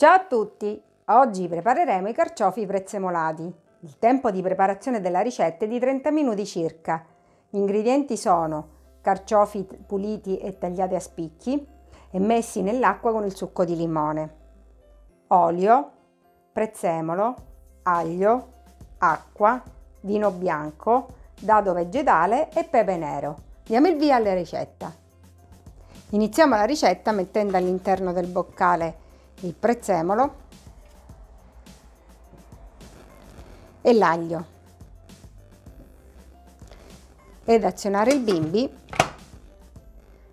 Ciao a tutti! Oggi prepareremo i carciofi prezzemolati. Il tempo di preparazione della ricetta è di 30 minuti circa. Gli ingredienti sono carciofi puliti e tagliati a spicchi e messi nell'acqua con il succo di limone, olio, prezzemolo, aglio, acqua, vino bianco, dado vegetale e pepe nero. Diamo il via alla ricetta. Iniziamo la ricetta mettendo all'interno del boccale il prezzemolo e l'aglio ed azionare il bimbi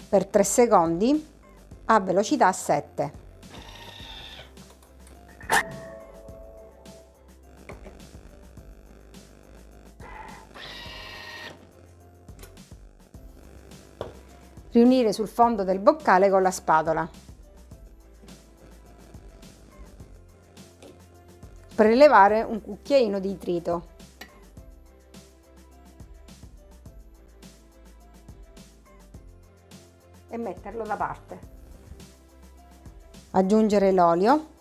per 3 secondi a velocità 7. riunire sul fondo del boccale con la spatola. Prelevare un cucchiaino di trito. E metterlo da parte. Aggiungere l'olio.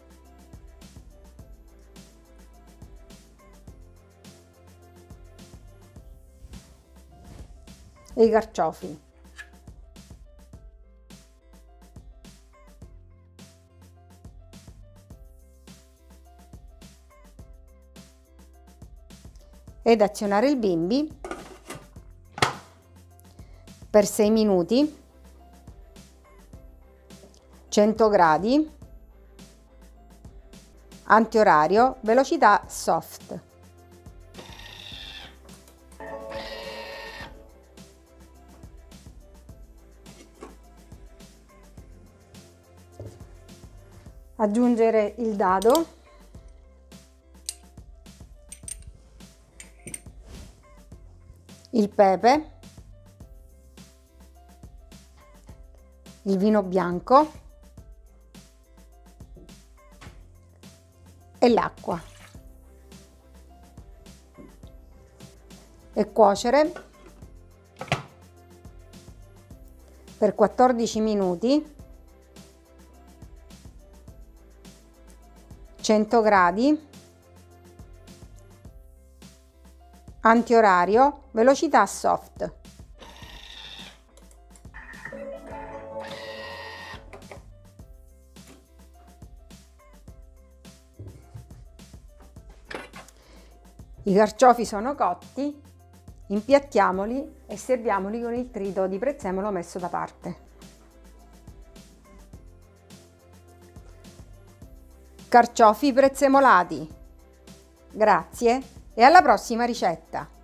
e i carciofi. Ed azionare il bimbi per 6 minuti. 100 gradi. Antiorario velocità soft. Aggiungere il dado il pepe, il vino bianco. E l'acqua. E cuocere. Per 14 minuti. 100 gradi antiorario, velocità soft. I carciofi sono cotti, impiattiamoli e serviamoli con il trito di prezzemolo messo da parte. Carciofi prezzemolati. Grazie e alla prossima ricetta!